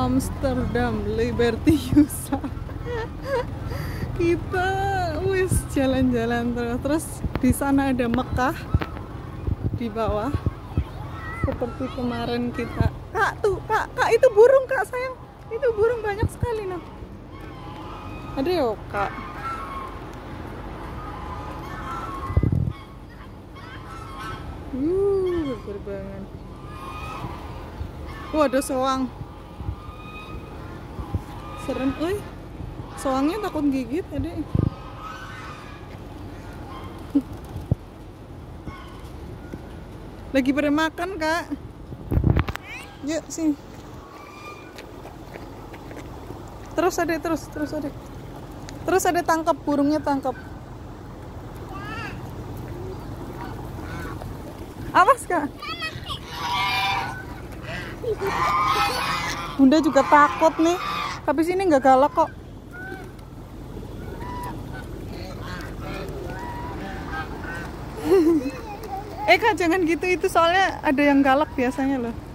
Amsterdam Liberty USA. Kita wis jalan-jalan terus. Terus di sana ada Mekah di bawah. Seperti kemarin kita. Kak tuh kak kak itu burung kak sayang. Itu burung banyak sekali nah ada ya kak? Uh, berbangan. Oh, ada soang. Serem, euy. Soangnya takut gigit, Adek. Lagi pada makan, Kak. Yuk, sini. Terus ada terus, terus ada. Terus ada tangkap burungnya tangkap. Awas, Kak. Bunda juga takut nih. Tapi sini nggak galak kok. eh kak jangan gitu itu soalnya ada yang galak biasanya loh.